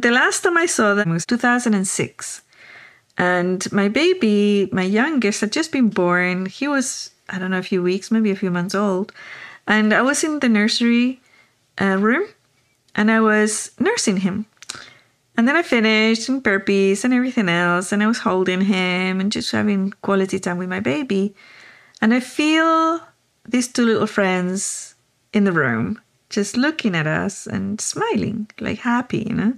The last time I saw them was 2006. And my baby, my youngest, had just been born. He was, I don't know, a few weeks, maybe a few months old. And I was in the nursery uh, room and I was nursing him. And then I finished and burpees and everything else. And I was holding him and just having quality time with my baby. And I feel these two little friends in the room just looking at us and smiling, like happy, you know?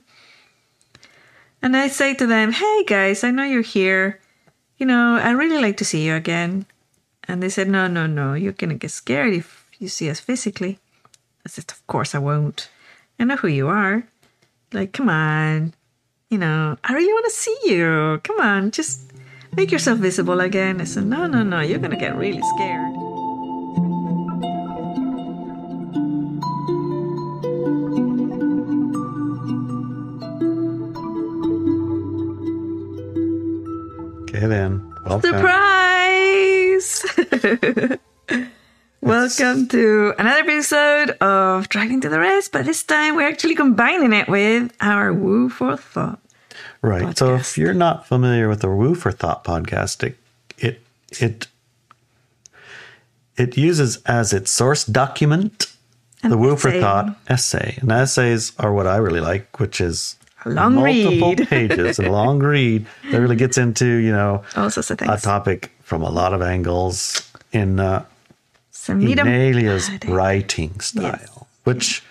And I say to them, Hey guys, I know you're here. You know, I really like to see you again. And they said, No, no, no, you're going to get scared if you see us physically. I said, Of course I won't. I know who you are. Like, come on. You know, I really want to see you. Come on, just make yourself visible again. I said, No, no, no, you're going to get really scared. Welcome. Surprise! Welcome to another episode of Driving to the Rez, but this time we're actually combining it with our Woo for Thought. Right. So if you're not familiar with the Woo for Thought podcast, it it it, it uses as its source document An the Woo for. Thought essay. And essays are what I really like, which is A long multiple read. pages, a long read that really gets into, you know, All sorts of a topic from a lot of angles in uh, meat and writing style, which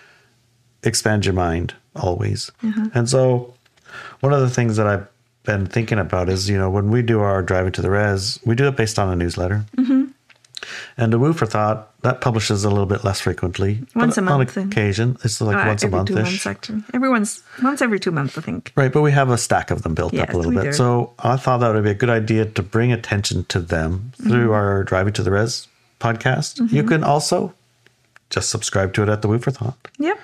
expands your mind always. Uh-huh. And so, one of the things that I've been thinking about is, you know, when we do our driving to the rez, we do it based on a newsletter. Mm-hmm. And the Woo for Thought that publishes a little bit less frequently. Once a month, on occasion, it's like Uh, once a every month two months, ish. actually. Every once, every two months, I think. Right, but we have a stack of them built up a little bit. do. So I thought that would be a good idea to bring attention to them through Mm-hmm. our Driving to the Rez podcast. You can also just subscribe to it at the Woo for Thought. Yep.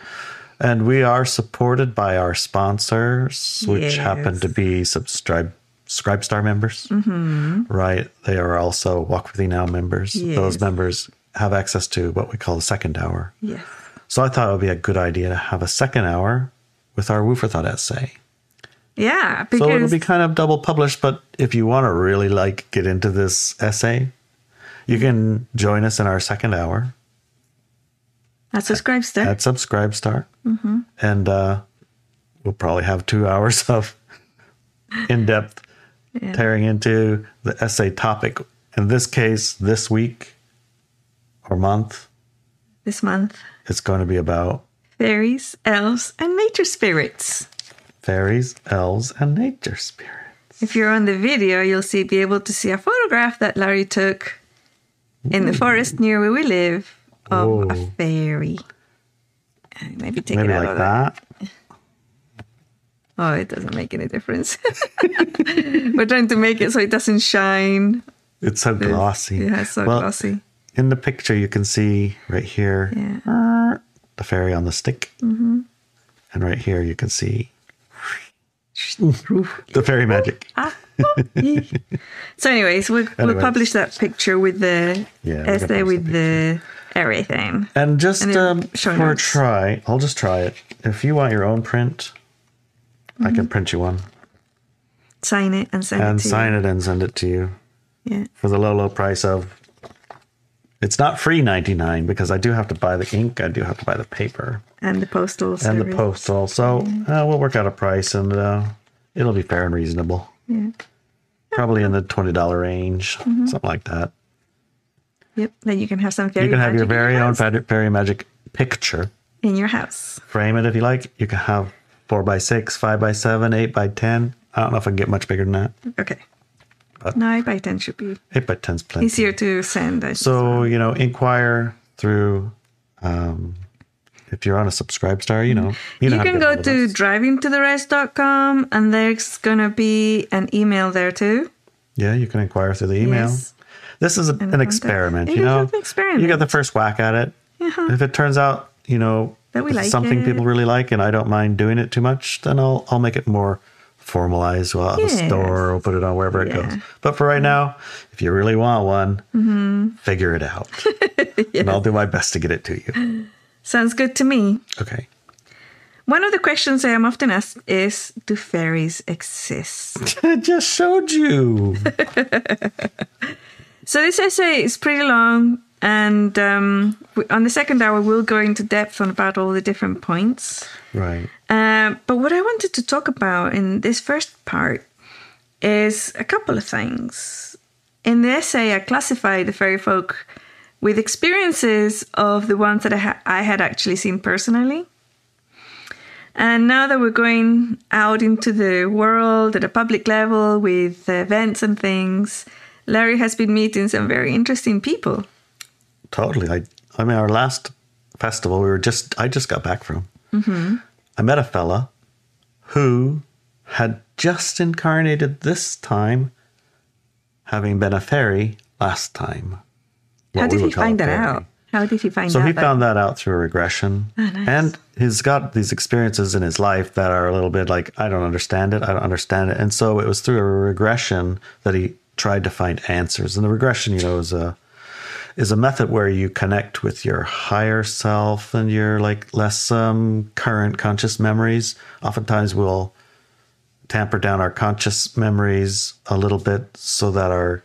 And we are supported by our sponsors, which happen to be subscribe Scribe Star members. Mm-hmm. Right. They are also Walk With Me Now members. Those members have access to what we call the second hour. Yes. So I thought it would be a good idea to have a second hour with our Woo for Thought essay. Yeah, So it'll be kind of double published, but if you want to really like get into this essay, you can join us in our second hour at Subscribe Star. at Subscribe Star, Mm-hmm. and uh, we'll probably have two hours of in-depth Yeah. tearing into the essay topic. In this case, this week or month, this month. it's going to be about Fairies, elves, and nature spirits. fairies, elves, and nature spirits. If you're on the video, you'll see be able to see a photograph that Larry took in the forest near where we live of a fairy. Maybe take Maybe it out like of that. Oh, it doesn't make any difference. We're trying to make it so it doesn't shine. It's so glossy. Yeah, it's so Well, glossy. In the picture, you can see right here Yeah. the fairy on the stick. Mm-hmm. And right here, you can see the fairy magic. Ah, yeah. so, anyways, we'll, we'll publish that picture with the Yeah, essay with the the everything. And just And um, show for a try, I'll just try it. If you want your own print, I Mm-hmm. can print you one Sign it and send and it to sign you. it and send it to you Yeah. for the low, low price of. It's not free ninety nine because I do have to buy the ink. I do have to buy the paper And the postal and service. the postal. So uh, we'll work out a price and uh, it'll be fair and reasonable. Yeah. Probably in the twenty dollar range, Mm-hmm. something like that. Yep. Then you can have some fairy you can have your very own fairy fairy magic picture. in your house. Frame it if you like. You can have four by six, five by seven, eight by ten. I don't know if I can get much bigger than that. Okay. But- no, 8 by 10 should be Eight by ten's plenty. easier to send. I So you know, inquire through. Um, if you're on a subscribe star, you know you know how can go to drivingtotherez.com and there's going to be an email there too. Yeah, you can inquire through the email. Yes. This is a, an experiment, you know. an experiment. You got the first whack at it. Uh-huh. If it turns out, you know, That we like something it. people really like, and I don't mind doing it too much, then I'll I'll make it more formalized. We'll Yes. store, we'll put it on wherever it goes. But for right mm-hmm. now, if you really want one, mm-hmm. figure it out, and I'll do my best to get it to you. Sounds good to me. Okay. One of the questions I am often asked is Do fairies exist? I just showed you. So this essay is pretty long, and um, on the second hour, we'll go into depth on about all the different points. right. Uh, but what I wanted to talk about in this first part is a couple of things. In the essay, I classify the fairy folk with experiences of the ones that I, ha- I had actually seen personally. And now that we're going out into the world at a public level with events and things, Larry has been meeting some very interesting people. Totally. I, I mean, our last festival, we were just, I just got back from. I met a fella who had just incarnated this time, having been a fairy last time. How did he would call a find that out? How did he find So out? he that- found that out through a regression. Ah, nice. And he's got these experiences in his life that are a little bit like, I don't understand it. I don't understand it. And so it was through a regression that he tried to find answers. And the regression, you know, is a is a method where you connect with your higher self and your like less um, current conscious memories. Oftentimes we'll tamper down our conscious memories a little bit so that our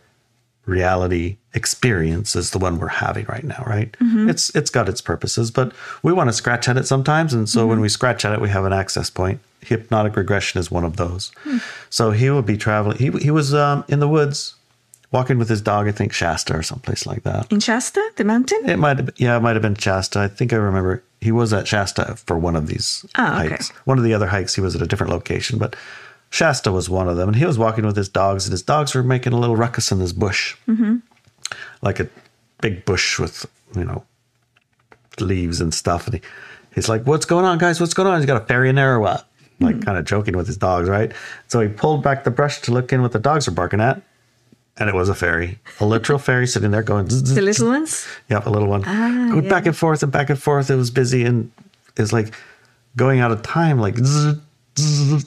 reality experience is the one we're having right now, right? It's it's got its purposes, but we want to scratch at it sometimes, and so when we scratch at it, we have an access point. Hypnotic regression is one of those. So he would be traveling. He he was um, in the woods, walking with his dog. I think Shasta or someplace like that. In Shasta, the mountain? It might have, yeah, it might have been Shasta. I think I remember he was at Shasta for one of these Oh, okay. hikes. One of the other hikes, he was at a different location, but Shasta was one of them. And he was walking with his dogs, and his dogs were making a little ruckus in this bush, mm-hmm. like a big bush with you know leaves and stuff. And he, he's like, "What's going on, guys? What's going on? He's got a fairy in there or what?" Like kind of joking with his dogs, right? So he pulled back the brush to look in what the dogs were barking at. And it was a fairy, a literal fairy sitting there going, The little ones? Yep, a little one. Ah, Going yeah. back and forth and back and forth. It was busy and it's like going out of time. Like zzz, zzz,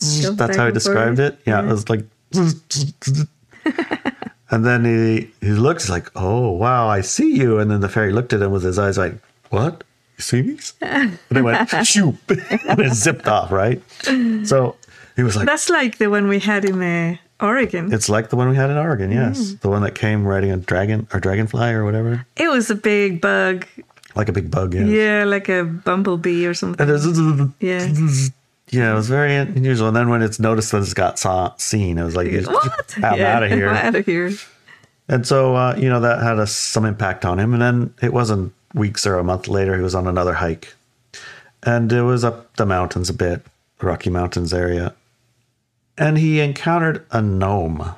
zzz. That's how I described forth. it. Yeah, Yeah. it was like. zzz, zzz, zzz. and then he he looks like, oh wow, I see you. And then the fairy looked at him with his eyes like, what? You see me? And it went shoop and it zipped off. Right. So he was like, That's like the one we had in uh, Oregon. it's like the one we had in Oregon. Yes, Mm. the one that came riding a dragon or dragonfly or whatever, It was a big bug. like a big bug. Yes. Yeah, like a bumblebee or something. And it was, Yeah. yeah, it was very unusual. And then when it's noticed that it's got saw, seen, it was like, What? I'm yeah, out of here. I'm out of here. And so, uh, you know, that had a, some impact on him. And then it wasn't weeks or a month later, he was on another hike. And it was up the mountains a bit, the Rocky Mountains area. And he encountered a gnome,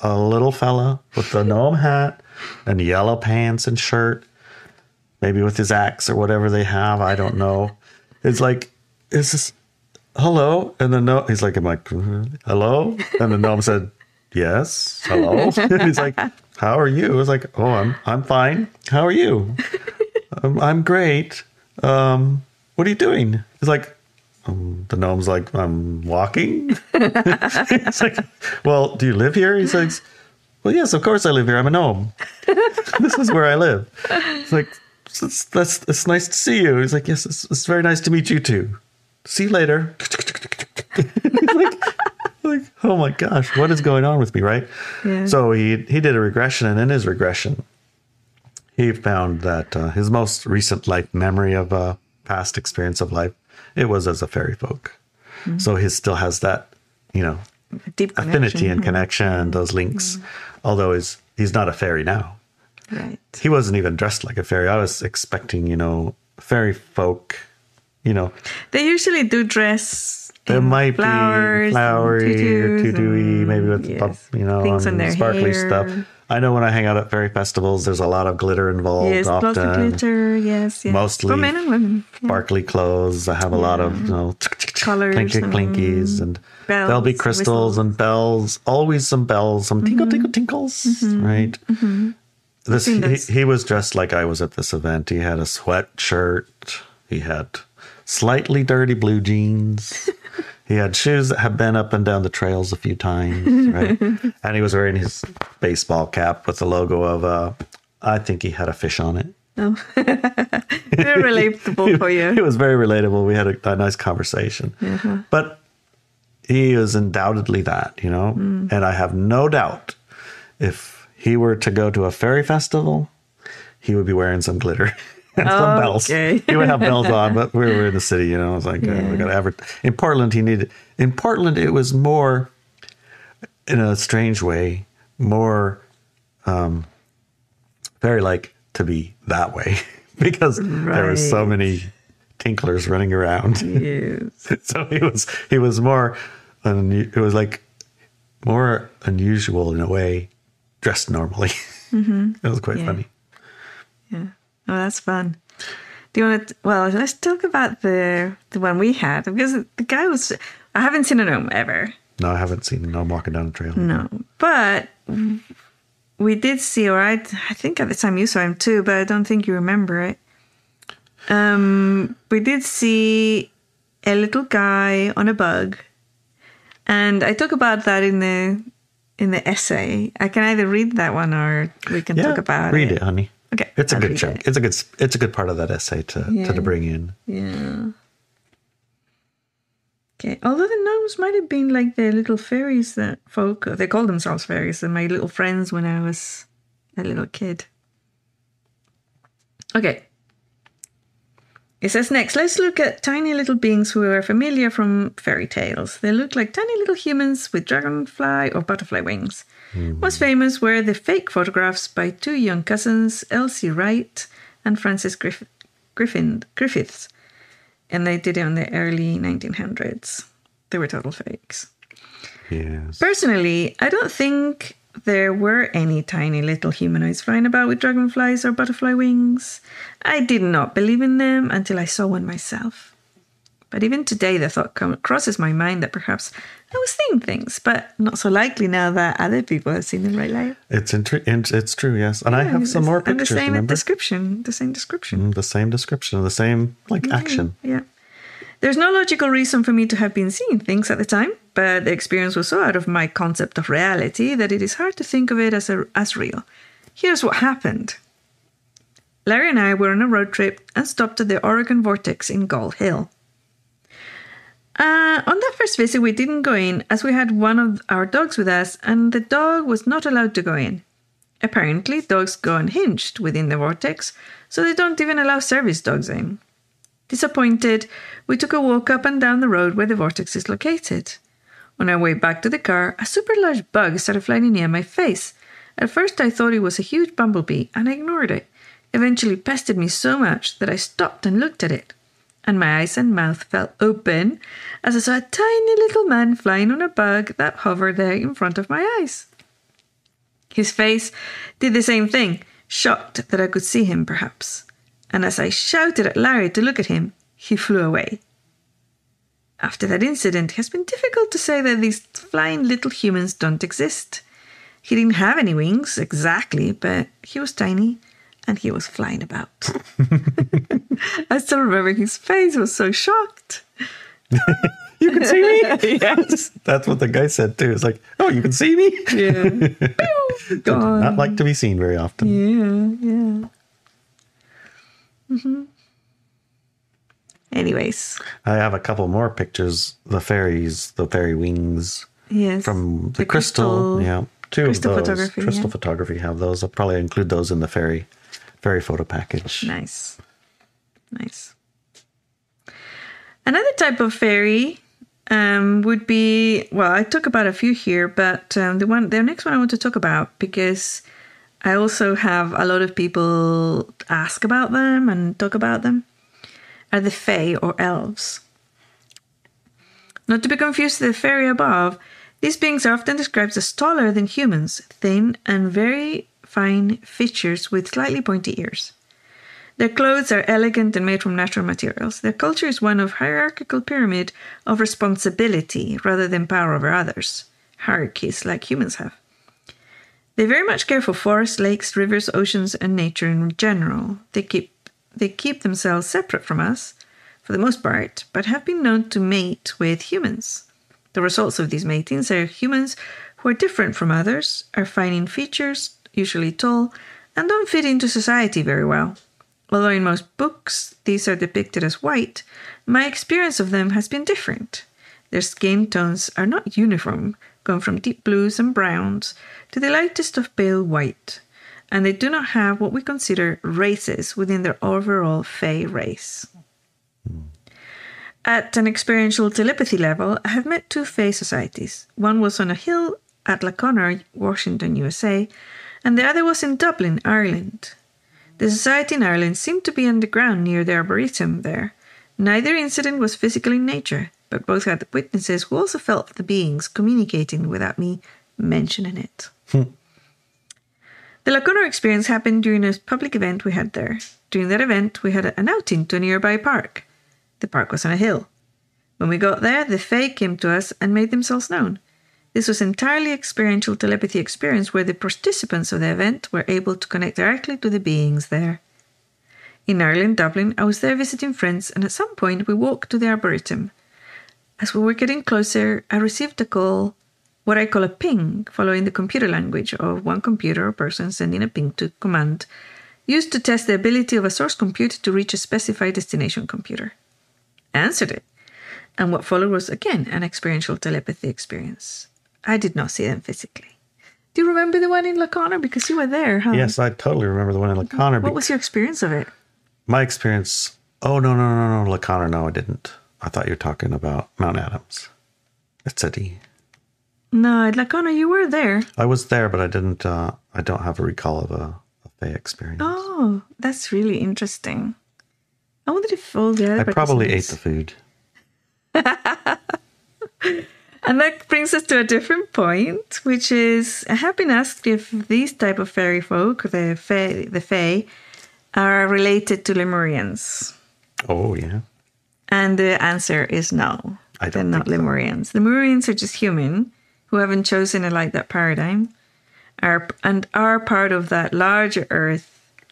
a little fella with the gnome hat and yellow pants and shirt, maybe with his axe or whatever they have. I don't know. It's like, is this hello? And the gnome, he's like, I'm like, hello? And the gnome said, yes, hello. he's like, how are you? I was like, oh, I'm, I'm fine. How are you? um, I'm great. Um, what are you doing? He's like, um, the gnome's like, I'm walking. He's like, well, do you live here? He says, well, yes, of course I live here. I'm a gnome. this is where I live. It's like, it's, that's, it's nice to see you. He's like, yes, it's, it's very nice to meet you too. See you later. like, like, oh my gosh, what is going on with me, right? Yeah. So he he did a regression, and in his regression, he found that uh, his most recent life memory of a past experience of life it was as a fairy folk. So he still has that, you know, deep affinity connection. and connection, those links. Although he's he's not a fairy now. Right. He wasn't even dressed like a fairy. I was expecting, you know, fairy folk, you know, They usually do dress. there might flowers, be flowery or tutu-y, maybe with yes, you know things um, sparkly hair. stuff. I know when I hang out at fairy festivals, there's a lot of glitter involved. Yes, often. lots of glitter. Yes, yes. Mostly for men and women. Yeah. sparkly clothes. I have a lot of you know Colours clinky and clinkies, and bells, there'll be crystals whistles. and bells. Always some bells, some mm-hmm. tinkle tinkle tinkles, mm-hmm. right? Mm-hmm. This he, he was dressed like I was at this event. He had a sweatshirt. He had slightly dirty blue jeans. he had shoes that had been up and down the trails a few times, right? and he was wearing his baseball cap with the logo of uh I think he had a fish on it. No. Very relatable for you. It was very relatable. We had a, a nice conversation. Uh-huh. But he is undoubtedly that, you know? Mm. And I have no doubt if he were to go to a fairy festival, he would be wearing some glitter and some bells. Okay. He would have bells on, but we were in the city, you know? I was like, uh, Yeah. we got to. In Portland, he needed. In Portland, it was more, in a strange way, more um, very like to be that way because there were so many tinklers running around. Yes. so he was he was more un- it was like more unusual in a way dressed normally it was quite Yeah. funny Yeah. Oh, that's fun. Do you want to? Well, let's talk about the the one we had because the guy was. I haven't seen a gnome ever. no i haven't seen no walking down the trail No, but we did see, or I, I think at the time you saw him too, but I don't think you remember it. Um, we did see a little guy on a bug, and I talk about that in the in the essay. I can either read that one or we can yeah talk about read it. it honey Okay, it's a good chunk it. it's a good it's a good part of that essay to to, Yeah. to bring in Yeah. Okay. Although the gnomes might have been like the little fairies that folk uh, they called themselves fairies and my little friends when I was a little kid. Okay. It says next, let's look at tiny little beings who are familiar from fairy tales. They look like tiny little humans with dragonfly or butterfly wings. Hmm. Most famous were the fake photographs by two young cousins, Elsie Wright and Frances Griff- Griffin Griffiths, and they did it in the early 1900s. They were total fakes. yes Personally, I don't think there were any tiny little humanoids flying about with dragonflies or butterfly wings. I did not believe in them until I saw one myself. But even today, the thought crosses my mind that perhaps I was seeing things, but not so likely now that other people have seen them right live. it's intri- it's true yes and i have some more and pictures the same remember description. The same description. Mm, the same description the same like action Yeah. There's no logical reason for me to have been seeing things at the time, but the experience was so out of my concept of reality that it is hard to think of it as, a, as real. Here's what happened Larry and I were on a road trip and stopped at the Oregon Vortex in Gold Hill. Uh, on that first visit, we didn't go in as we had one of our dogs with us, and the dog was not allowed to go in. Apparently, dogs go unhinged within the vortex, so they don't even allow service dogs in. Disappointed, we took a walk up and down the road where the vortex is located. On our way back to the car, a super large bug started flying near my face. At first, I thought it was a huge bumblebee, and I ignored it. Eventually, pestered me so much that I stopped and looked at it. And my eyes and mouth fell open as I saw a tiny little man flying on a bug that hovered there in front of my eyes. His face did the same thing, shocked that I could see him, perhaps. And as I shouted at Larry to look at him, he flew away. After that incident, it has been difficult to say that these flying little humans don't exist. He didn't have any wings, exactly, but he was tiny and he was flying about. I still remember his face was so shocked. you can see me yes. that's what the guy said too it's like oh you can see me Yeah. Gone. not like to be seen very often Yeah, yeah. Hmm Anyways, I have a couple more pictures. The fairies, the fairy wings yes. from the, crystal, Yeah, two crystal of those. photography, crystal yeah. photography have those. I'll probably include those in the fairy, fairy photo package. Nice. Nice. Another type of fairy um, would be well, I talk about a few here, but um, the one the next one I want to talk about because I also have a lot of people ask about them and talk about them are the fae or elves. Not to be confused with the fairy above, these beings are often described as taller than humans, thin and very fine features with slightly pointy ears. Their clothes are elegant and made from natural materials. Their culture is one of hierarchical pyramid of responsibility rather than power over others, hierarchies like humans have. They very much care for forests, lakes, rivers, oceans, and nature in general. They keep they keep themselves separate from us, for the most part, but have been known to mate with humans. The results of these matings are humans who are different from others, are fine in features, usually tall, and don't fit into society very well. Although in most books these are depicted as white, my experience of them has been different. Their skin tones are not uniform, going from deep blues and browns to the lightest of pale white, and they do not have what we consider races within their overall Fey race. At an experiential telepathy level, I have met two Fey societies. One was on a hill at La Conner, Washington, USA, and the other was in Dublin, Ireland. The society in Ireland seemed to be underground near the arboretum there. Neither incident was physical in nature, but both had witnesses who also felt the beings communicating without me mentioning it. Hmm. the La Conner experience happened during a public event we had there. During that event, we had an outing to a nearby park. The park was on a hill. When we got there, the Fae came to us and made themselves known. This was entirely experiential telepathy experience where the participants of the event were able to connect directly to the beings there. In Ireland, Dublin, I was there visiting friends, and at some point we walked to the arboretum. As we were getting closer, I received a call, what I call a ping, following the computer language of one computer or person sending a ping to command, used to test the ability of a source computer to reach a specified destination computer. I answered it, and what followed was again an experiential telepathy experience. I did not see them physically. Do you remember the one in La Conner? Because you were there, huh? Yes, I totally remember the one in La Conner. What was your experience of it? My experience. Oh no no no no La Conner. No, I didn't. I thought you were talking about Mount Adams. It's a D. No, at La Conner, you were there. I was there, but I didn't. Uh, I don't have a recall of a, a Fey experience. Oh, that's really interesting. I wonder if all the other I probably ate the food. And that brings us to a different point, which is I have been asked if these type of fairy folk, the fae, the fae, are related to Lemurians. Oh yeah. And the answer is no. I They're don't not think so. Lemurians. Lemurians are just human who haven't chosen a like that paradigm, are and are part of that larger Earth,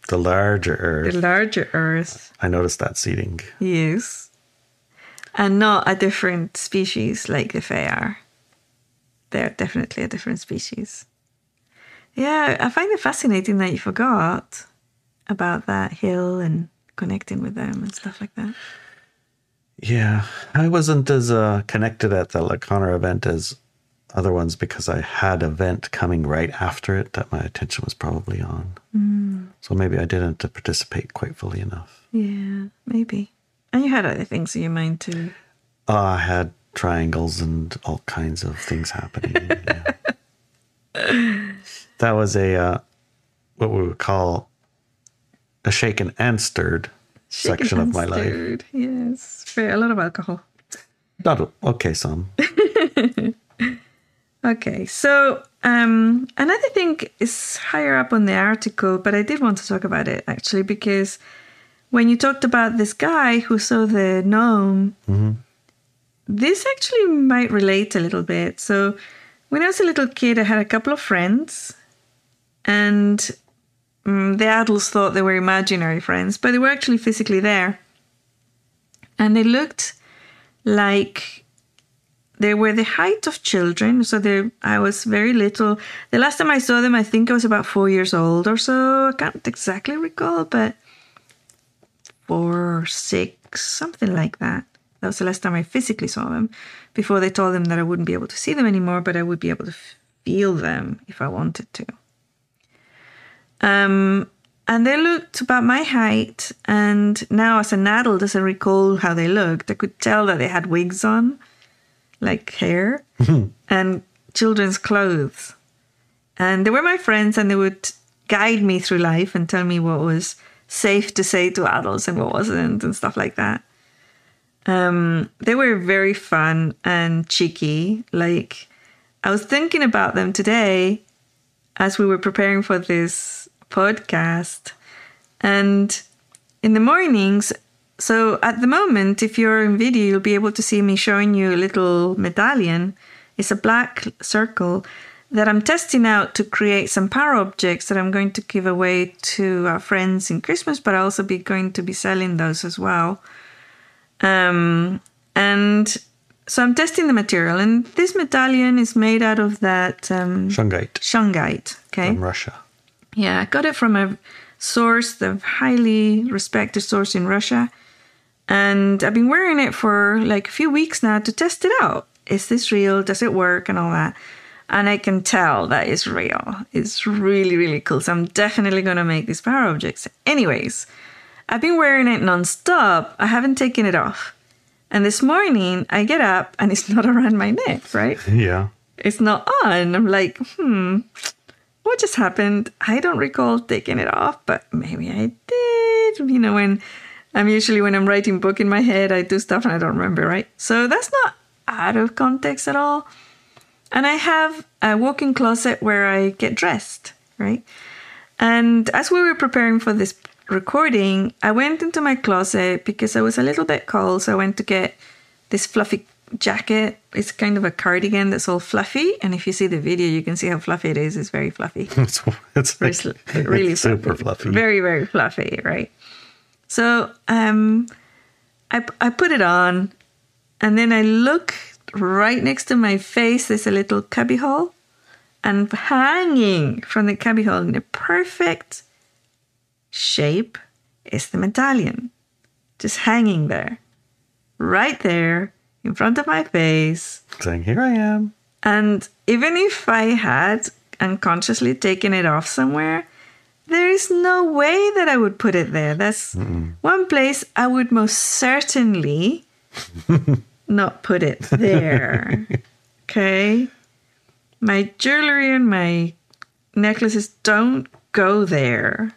The larger earth. the larger Earth. I noticed that seating. Yes. And not a different species like the Fae are. They're definitely a different species. Yeah, I find it fascinating that you forgot about that hill and connecting with them and stuff like that. Yeah, I wasn't as uh, connected at the La Conner event as other ones because I had an event coming right after it that my attention was probably on. So maybe I didn't participate quite fully enough. Yeah, maybe. And you had other things in your mind too. Uh, I had triangles and all kinds of things happening. yeah. That was a uh, what we would call a shaken and stirred section of my life. Yes, a lot of alcohol. Not okay, some. Okay, so um, another thing is higher up on the article, but I did want to talk about it actually because when you talked about this guy who saw the gnome, this actually might relate a little bit. So when I was a little kid, I had a couple of friends, and um, the adults thought they were imaginary friends, but they were actually physically there. And they looked like they were the height of children. So they, I was very little. The last time I saw them, I think I was about four years old or so. I can't exactly recall, but four or six, something like that. That was the last time I physically saw them before they told them that I wouldn't be able to see them anymore, but I would be able to feel them if I wanted to. Um, and they looked about my height. And now, as an adult, as I recall how they looked, I could tell that they had wigs on, like hair, and children's clothes. And they were my friends, and they would guide me through life and tell me what was safe to say to adults and what wasn't, and stuff like that. Um, they were very fun and cheeky. Like, I was thinking about them today as we were preparing for this podcast. And in the mornings, so at the moment, if you're in video, you'll be able to see me showing you a little medallion. It's a black circle that I'm testing out to create some power objects that I'm going to give away to our friends in Christmas, but I'll also be going to be selling those as well. Um, and so I'm testing the material, and this medallion is made out of that um, Shungite shungite. Okay, from Russia. Yeah, I got it from a source, the highly respected source in Russia. And I've been wearing it for like a few weeks now to test it out. Is this real? Does it work? And all that. And I can tell that it's real. It's really, really cool. So I'm definitely going to make these power objects. Anyways, I've been wearing it nonstop. I haven't taken it off. And this morning I get up and it's not around my neck, right? Yeah. It's not on. I'm like, hmm, what just happened? I don't recall taking it off, but maybe I did. You know, when I'm usually when I'm writing book in my head, I do stuff and I don't remember, right? So that's not out of context at all. And I have a walk-in closet where I get dressed, right? And as we were preparing for this recording, I went into my closet because I was a little bit cold. So I went to get this fluffy jacket. It's kind of a cardigan that's all fluffy. And if you see the video, you can see how fluffy it is. It's very fluffy. It's, it's Very like- really it's super fluffy. Very, very fluffy, right? So um, I, I put it on, and then I look right next to my face. There's a little cubby hole, and hanging from the cubby hole in a perfect shape is the medallion, just hanging there, right there in front of my face. saying, "Here I am." And even if I had unconsciously taken it off somewhere, there is no way that I would put it there. That's one place I would most certainly not put it there. okay? My jewelry and my necklaces don't go there.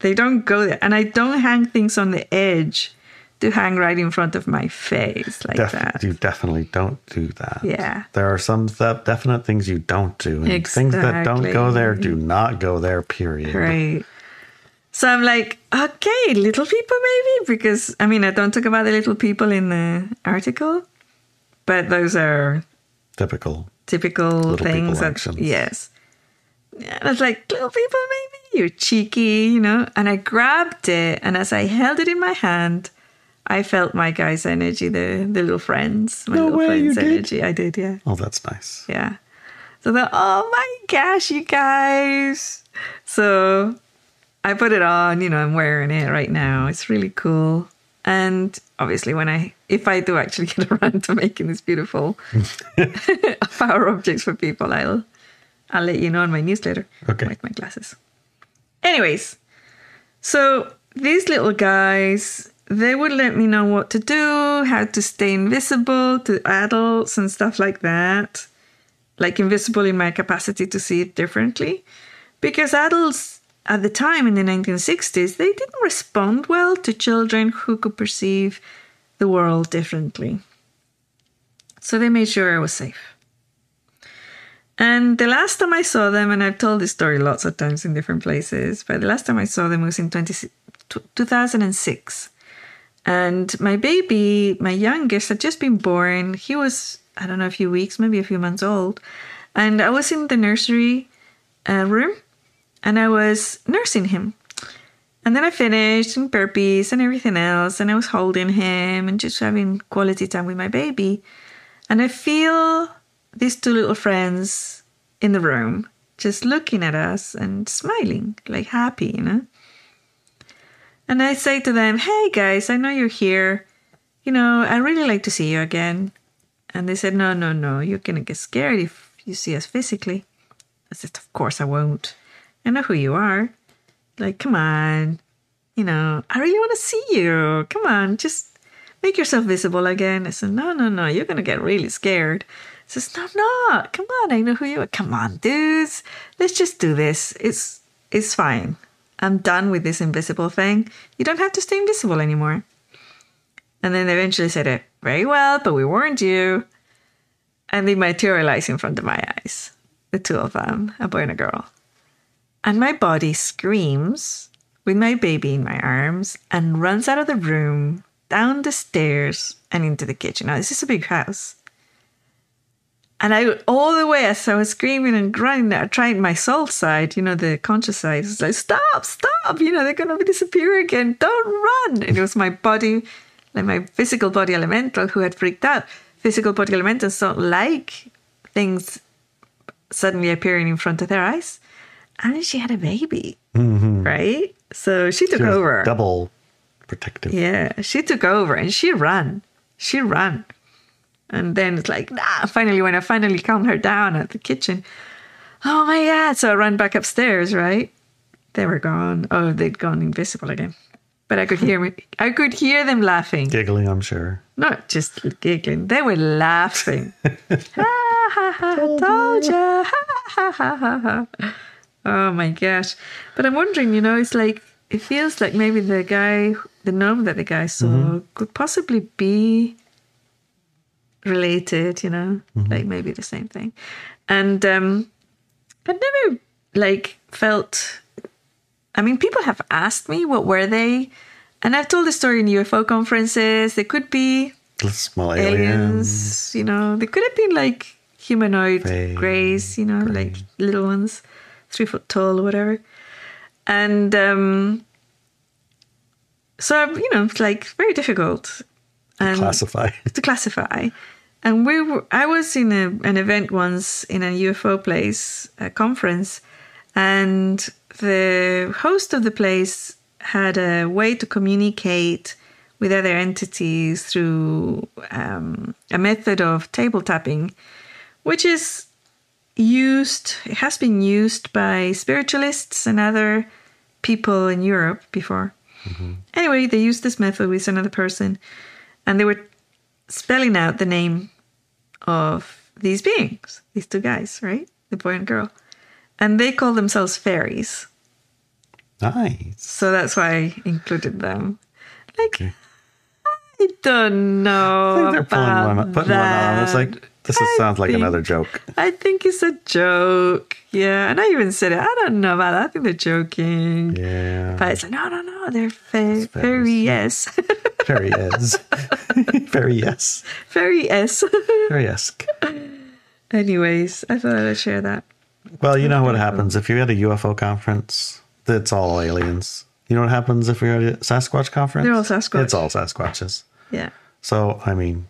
They don't go there. And I don't hang things on the edge to hang right in front of my face like Def- that. You definitely don't do that. Yeah. There are some th- definite things you don't do. And things that don't go there do not go there, period. Right. So I'm like, okay, little people maybe because I mean I don't talk about the little people in the article, but those are Typical. typical Little things that actions. yes. And I was like, little people maybe you're cheeky, you know. And I grabbed it, and as I held it in my hand, I felt my guy's energy, the the little friends, my No little way, you friends' did? energy. I did, yeah. Oh, that's nice. Yeah. So the oh my gosh, you guys. So I put it on, you know, I'm wearing it right now. It's really cool. And obviously when I if I do actually get around to making this beautiful power objects for people, I'll I'll let you know in my newsletter. Okay. With my glasses. Anyways, so these little guys, they would let me know what to do, how to stay invisible to adults and stuff like that. Like invisible in my capacity to see it differently. Because adults at the time in the 1960s, they didn't respond well to children who could perceive the world differently. So they made sure I was safe. And the last time I saw them, and I've told this story lots of times in different places, but the last time I saw them was in 20, 2006. And my baby, my youngest, had just been born. He was, I don't know, a few weeks, maybe a few months old. And I was in the nursery uh, room and I was nursing him. And then I finished and burpees and everything else. And I was holding him and just having quality time with my baby. And I feel these two little friends in the room just looking at us and smiling, like happy, you know? And I say to them, Hey guys, I know you're here. You know, I really like to see you again. And they said, No, no, no, you're going to get scared if you see us physically. I said, Of course I won't. I know who you are. Like, come on. You know, I really want to see you. Come on, just make yourself visible again. I said, No, no, no, you're going to get really scared. I says, No, I'm. Come on, I know who you are. Come on, dudes. Let's just do this. It's it's fine. I'm done with this invisible thing. You don't have to stay invisible anymore. And then they eventually said it, very well, but we warned you. And they materialized in front of my eyes, the two of them, a boy and a girl. And my body screams with my baby in my arms and runs out of the room, down the stairs, and into the kitchen. Now, this is a big house. And I, all the way as I was screaming and grunting, I tried my soul side, you know, the conscious side. It's like, stop, stop, you know, they're going to disappear again. Don't run. And it was my body, like my physical body elemental who had freaked out. Physical body elementals don't like things suddenly appearing in front of their eyes. and she had a baby, mm-hmm. right? So she took She was over. Double protective. Yeah, she took over and she ran. She ran. And then it's like, nah, finally, when I finally calmed her down at the kitchen, oh my God. So I ran back upstairs, right? They were gone. Oh, they'd gone invisible again. But I could hear me. I could hear them laughing. Giggling, I'm sure. Not just giggling. They were laughing. ha ha ha! Told ya! Ha ha ha ha ha! Oh my gosh! But I'm wondering, you know, it's like it feels like maybe the guy, the gnome that the guy saw, mm-hmm. could possibly be related. You know, like maybe the same thing. And um, I've never like felt. I mean, people have asked me what were they, and I've told the story in UFO conferences. They could be Small aliens, aliens. you know. They could have been like humanoid greys, you know, like little ones, three foot tall or whatever. And um, so, you know, it's like very difficult and Classify. to classify. And we were, I was in a, an event once in a UFO place, a conference, and the host of the place had a way to communicate with other entities through um, a method of table tapping, which is used, it has been used by spiritualists and other people in Europe before. Anyway, they used this method with another person and they were spelling out the name of these beings, these two guys, right? The boy and girl. And they call themselves fairies. Nice. So that's why I included them. Like, I don't know. I think they're pulling one, putting one on. It's like this is, sounds like think- another joke. I think it's a joke. Yeah, and I even said it. I don't know about that. I think they're joking. Yeah. But it's like, no, no, no. They're fa- very yes. Very yes. Very yes. very yes. Very esque. Anyways, I thought I'd share that. Well, you know what happens if you're at a UFO conference? It's all aliens. You know what happens if you're at a Sasquatch conference? They're all Sasquatch. It's all Sasquatches. Yeah. So, I mean,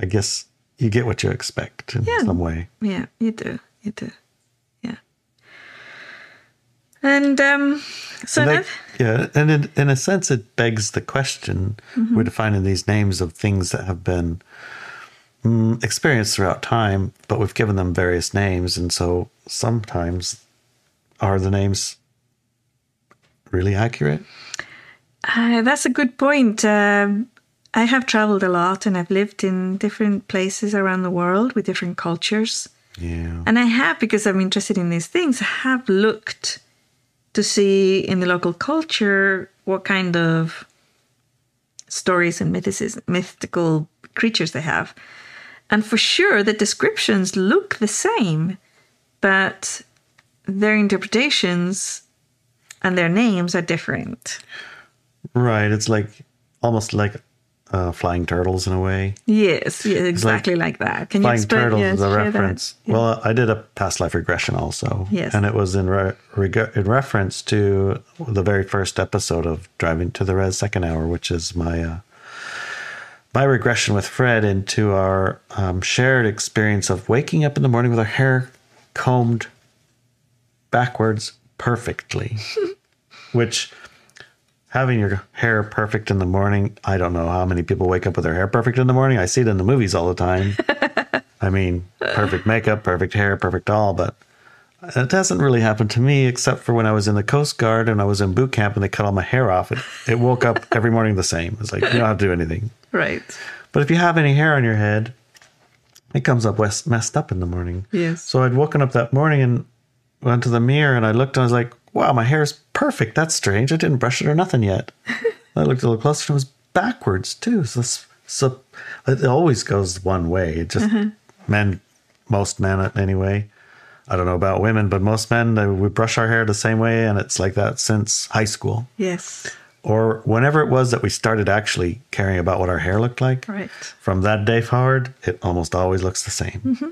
I guess you get what you expect in Yeah. some way. Yeah, you do. You do. Yeah. And um so And now, yeah, and in, in a sense, it begs the question: Mm-hmm. We're defining these names of things that have been mm, experienced throughout time, but we've given them various names, and so sometimes are the names really accurate? uh, that's a good point. Um, I have traveled a lot and I've lived in different places around the world with different cultures. Yeah, And I have, because I'm interested in these things, have looked to see in the local culture what kind of stories and mythical creatures they have. And for sure, the descriptions look the same, but their interpretations and their names are different. right. It's like almost like uh, flying turtles in a way. Yes, yeah, exactly like, that. Can you Flying explain? turtles yes, is a reference. Well, I did a past life regression also. Yes. And it was in, re- reg- in reference to the very first episode of Driving to the Rez Second Hour, which is my uh, my regression with Fred into our um, shared experience of waking up in the morning with our hair combed backwards perfectly, which having your hair perfect in the morning, I don't know how many people wake up with their hair perfect in the morning. I see it in the movies all the time. I mean, perfect makeup, perfect hair, perfect all, but it hasn't really happened to me except for when I was in the Coast Guard and I was in boot camp and they cut all my hair off. It, it woke up every morning the same. It's like, you don't have to do anything. Right. But if you have any hair on your head, it comes up messed up in the morning. Yes. So I'd woken up that morning and went to the mirror and I looked and I was like, wow, my hair is perfect. That's strange. I didn't brush it or nothing yet. I looked a little closer and it was backwards too. So, so it always goes one way. It just uh-huh. men, most men anyway. I don't know about women, but most men, we brush our hair the same way and it's like that since high school Yes. or whenever it was that we started actually caring about what our hair looked like. Right. From that day forward, it almost always looks the same. Mm-hmm.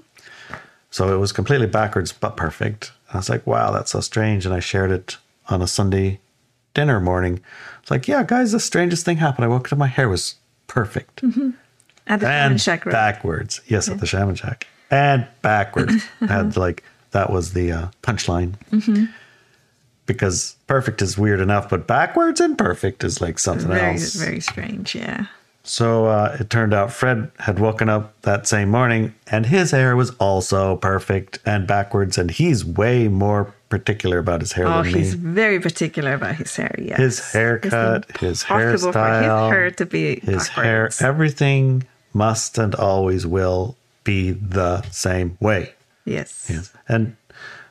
So it was completely backwards but perfect. I was like, wow, that's so strange. And I shared it on a Sunday dinner morning. It's like, yeah, guys, the strangest thing happened. I woke up, my hair was perfect. At the And Shaman Shack, right? backwards. Yes, at the Shaman Shack. And backwards. had like, that was the uh, punchline. because perfect is weird enough, but backwards and perfect is like something Very, else. very strange. Yeah. So uh, it turned out Fred had woken up that same morning and his hair was also perfect and backwards, and he's way more particular about his hair Oh, than me. he's very particular about his hair. Yes. His haircut, It's his hairstyle, his hair to be his hair, backwards. everything must and always will be the same way. Yes. Yes. And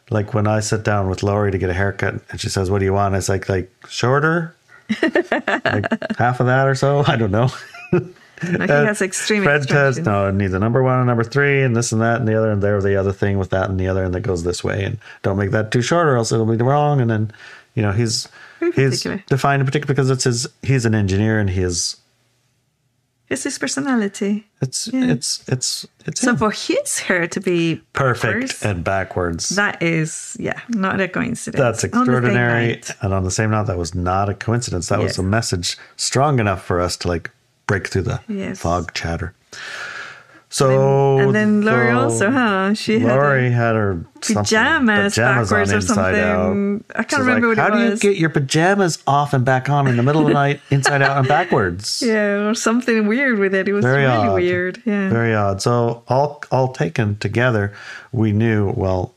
like when I sit down with Lori to get a haircut and she says, What do you want? It's like like shorter? like half of that or so? I don't know. No, he Uh, has extreme Fred expressions. No, it needs a number one and number three and this and that and the other and there the other thing with that and the other and that goes this way and don't make that too short or else it'll be wrong. And then, you know, he's he's defined in particular because it's his he's an engineer and he is It's his personality. it's Yeah. it's it's it's So him. for his hair to be perfect backwards, and backwards. that is, yeah, not a coincidence. That's On extraordinary. night. And on the same note, that was not a coincidence. That was a message strong enough for us to like break through the Yes. fog chatter. So and then Laurie so also, huh? She had a- had her something- pajamas backwards or something. I can't She's remember like, what it How do you get your pajamas off and back on in the middle of the night, inside out and backwards? Yeah, or something weird with it. It was Very really odd. weird. Yeah. Very odd. So all all taken together, we knew. Well,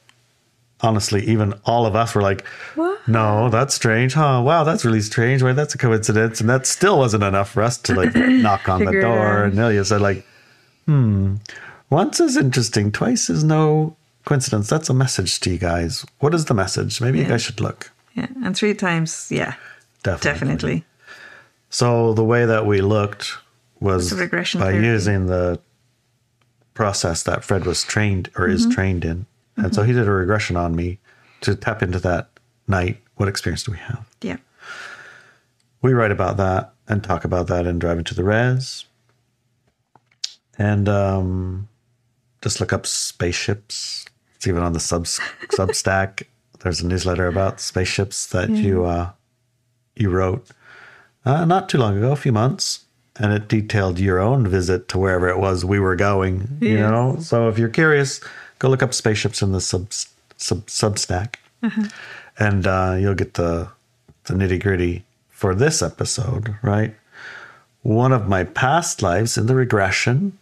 honestly, even all of us were like, What? "No, that's strange, huh? Wow, that's really strange. Why, that's a coincidence." And that still wasn't enough for us to like knock on the door. And Inelia said, "Like, hmm, once is interesting, twice is no coincidence. That's a message to you guys. What is the message? Maybe you guys should look. yeah. And three times, yeah, Definitely. definitely. So the way that we looked was regression by using the process that Fred was trained or Mm-hmm. is trained in. And so he did a regression on me to tap into that night. What experience do we have? Yeah. We write about that and talk about that in Driving to the Rez. And um, just look up spaceships. It's even on the sub Substack. There's a newsletter about spaceships that you uh, you wrote uh, not too long ago, a few months, and it detailed your own visit to wherever it was we were going. You Yes. know, so if you're curious, go look up spaceships in the sub, sub Substack, and uh, you'll get the the nitty gritty for this episode. Right, one of my past lives in the regression.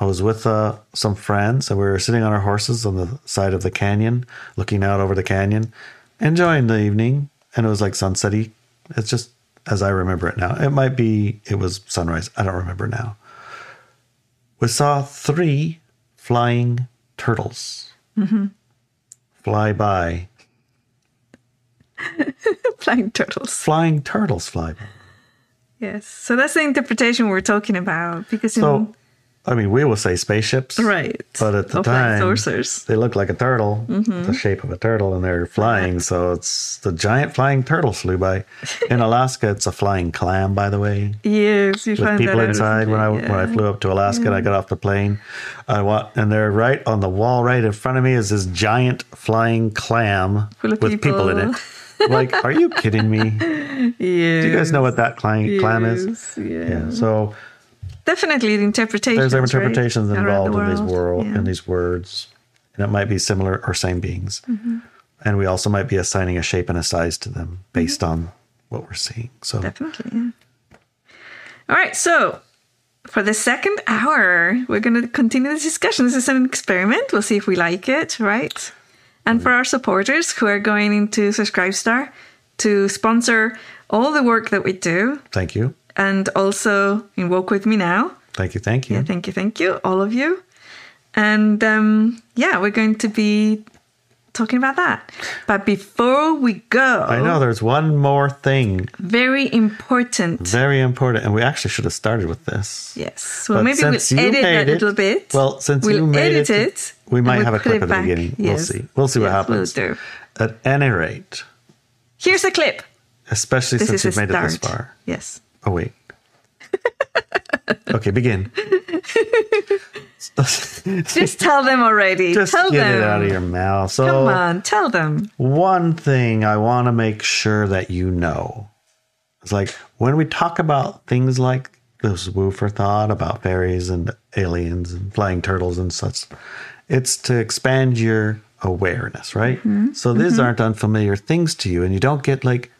I was with uh, some friends, and we were sitting on our horses on the side of the canyon, looking out over the canyon, enjoying the evening. And it was like sunsetty. It's just as I remember it now. It might be it was sunrise. I don't remember now. We saw three flying turtles mm-hmm. fly by. Flying turtles. Flying turtles fly by. Yes. So that's the interpretation we're talking about because in, So, I mean, we will say spaceships, right. But at the time, saucers. they look like a turtle, mm-hmm. the shape of a turtle, and they're flying. So it's the giant flying turtle flew by. In Alaska, it's a flying clam, by the way, Yes, you with find people that inside. When I isn't when I flew up to Alaska and I got off the plane, I wa- and they're right on the wall, right in front of me, is this giant flying clam with people, in it. like, are you kidding me? Yes. Do you guys know what that clam, clam is? Yes, Yeah. Yeah. So Definitely the interpretation. there's interpretations right? involved Around in these world Yeah. in these words and it might be similar or same beings Mm-hmm. and we also might be assigning a shape and a size to them based on what we're seeing so Definitely. Yeah. All right. So for the second hour, we're going to continue this discussion. This is an experiment. We'll see if we like it, right? And for our supporters who are going into Subscribestar to sponsor all the work that we do thank you and also in Walk With Me Now. thank you thank you Yeah, thank you, thank you, all of you. And um, yeah, we're going to be talking about that. But before we go, i know there's one more thing very important. very important and we actually should have started with this Yes. Well, But maybe we'll edit that a little bit. well since we'll you made edit it, it. we might we'll have a clip at the beginning we'll Yes. see we'll see what Yes, we'll happens do. at any rate Here's a clip. especially This since you've made it this far Yes. Oh wait. okay, begin. Just tell them already. Just tell get them. it out of your mouth. So, Come on, tell them. one thing I want to make sure that you know is like when we talk about things like this woo for thought about fairies and aliens and flying turtles and such, it's to expand your awareness, right? Mm-hmm. So these mm-hmm. aren't unfamiliar things to you, and you don't get like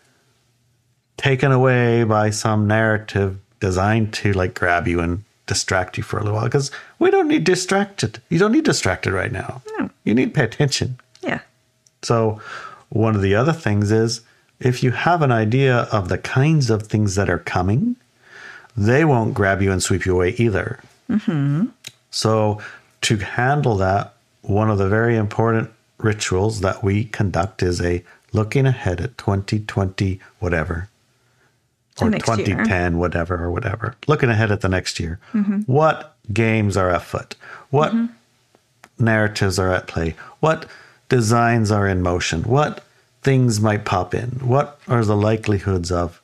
taken away by some narrative designed to like grab you and distract you for a little while because we don't need distracted. You don't need distracted right now. No. You need to pay attention. Yeah. So, one of the other things is if you have an idea of the kinds of things that are coming, they won't grab you and sweep you away either. Hmm. So, to handle that, one of the very important rituals that we conduct is a looking ahead at 2020, whatever, or next year. 2010, whatever, or whatever. Looking ahead at the next year. Mm-hmm. What games are afoot? What mm-hmm. narratives are at play? What designs are in motion? What things might pop in? What are the likelihoods of?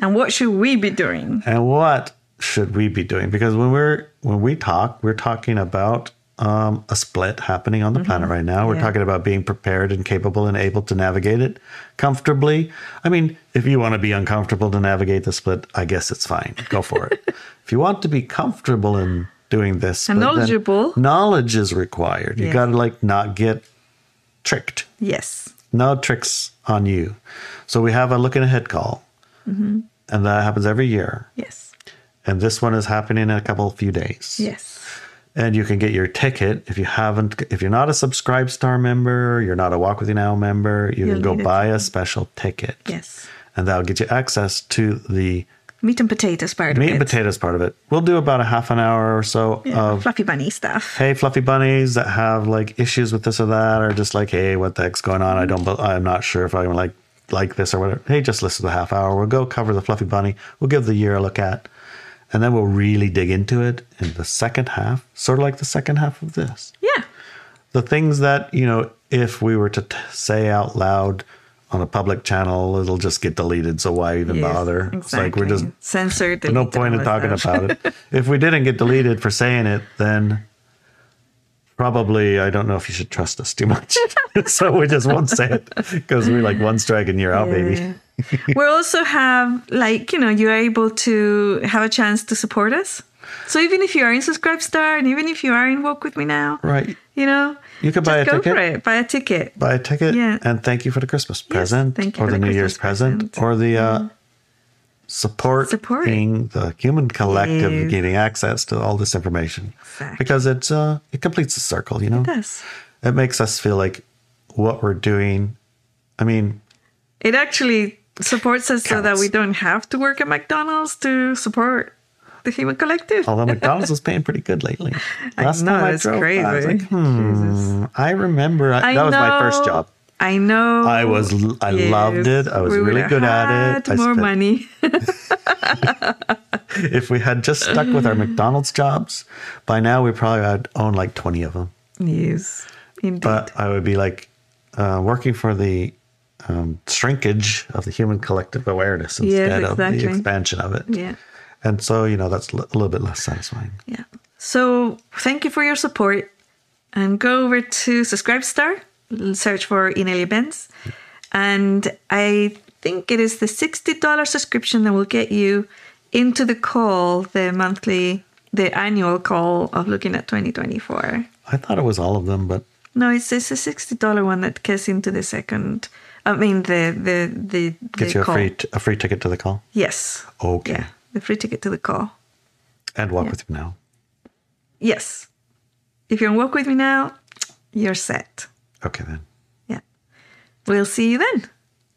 And what should we be doing? And what should we be doing? Because when we're when we talk, we're talking about um, a split happening on the planet right now. We're Yeah. talking about being prepared and capable and able to navigate it comfortably. I mean, if you want to be uncomfortable to navigate the split, I guess it's fine. Go for it. if you want to be comfortable in doing this, And knowledgeable. knowledge is required. You Yeah. got to like not get tricked Yes. no tricks on you. So we have a looking ahead call, and that happens every year. Yes. And this one is happening in a couple few days. Yes. And you can get your ticket if you haven't. If you're not a Subscribe Star member, you're not a Walk with You Now member, you You'll can go buy a special ticket. Yes. and that'll get you access to the Meat and potatoes part meat of and it. potatoes part of it. We'll do about a half an hour or so Yeah, of fluffy bunny stuff. hey fluffy bunnies that have like issues with this or that or just like hey what the heck's going on i don't i'm not sure if i'm like like this or whatever hey just listen to the half hour we'll go cover the fluffy bunny we'll give the year a look at and then we'll really dig into it in the second half sort of like the second half of this Yeah. the things that you know if we were to t- say out loud on a public channel it'll just get deleted so why even Yes, bother it's like we're just exactly. censored. no point in talking about it. If we didn't get deleted for saying it, then probably I don't know if you should trust us too much. so we just won't say it because we're like one strike and you're out, baby. We also have like you know you're able to have a chance to support us. So even if you are in Subscribe Star and even if you are in Walk with Me now, Right. you know, You could buy a go ticket. for it. Buy a ticket. Buy a ticket Yeah. and thank you for the Christmas present thank you or for the, the New Year's present, present. or the uh, support supporting the human collective Yes. getting access to all this information Exactly. because it's uh, it completes the circle, you know. It it makes us feel like what we're doing. I mean, It actually supports us so that we don't have to work at McDonald's to support the human collective. although McDonald's was paying pretty good lately. I Last know, time I it's drove, by, I was crazy. like, hmm. I remember I, I that was my first job. I know. I was I loved it. I was really good at it. I more spent- money. If we had just stuck with our McDonald's jobs, by now we probably had owned like twenty of them. yes, indeed. But I would be like uh, working for the um, shrinkage of the human collective awareness instead of the expansion of it. yeah. And so you know that's a little bit less satisfying. Yeah. So thank you for your support. And go over to Subscribe Star, search for Inelia Benz. And I think it is the $60 subscription that will get you into the call, the monthly, the annual call of looking at 2024. I thought it was all of them, but No, it's, it's a $60 one that gets into the second, I mean, the, the, the, gets the you a call. free t- a free ticket to the call. Yes. Okay. Yeah. The free ticket to the call. And walk Yeah. with me now. Yes. If you're on Walk With Me Now, you're set. Okay then. Yeah. We'll see you then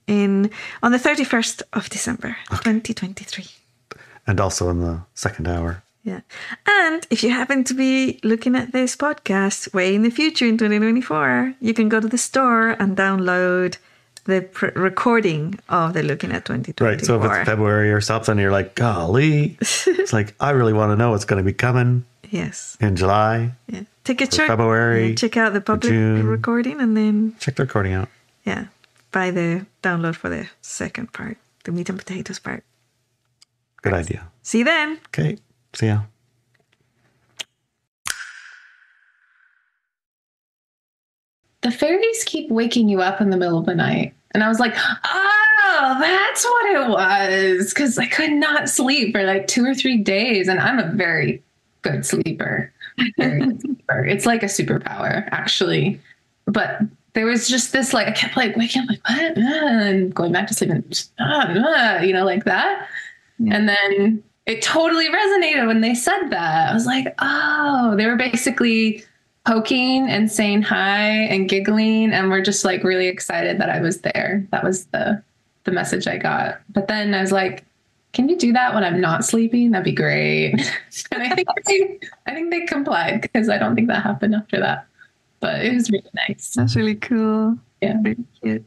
in on the 31st of December, 2023. And also in the second hour. Yeah. And if you happen to be looking at this podcast way in the future in 2024, you can go to the store and download the pr- recording of the Looking at 2024. Right. So if it's February or something, you're like, golly. it's like, I really want to know what's going to be coming yes. in July. Yeah. Take a check. February, check out the public recording and then, Check the recording out. yeah, buy the download for the second part, the meat and potatoes part. Good idea. See you then. Okay. See ya. The fairies keep waking you up in the middle of the night. And I was like, oh, that's what it was. Because I could not sleep for like two or three days. And I'm a very good sleeper. Very good sleeper. It's like a superpower, actually. But there was just this like I kept like waking up like what and going back to sleep and just, ah, ah, you know like that. Yeah. And then it totally resonated when they said that. I was like, oh, they were basically poking and saying hi and giggling and we're just like really excited that I was there. That was the the message I got. But then I was like, can you do that when I'm not sleeping? That'd be great. and I think they, I think they complied because I don't think that happened after that. But it was really nice. That's really cool. Yeah. Very cute.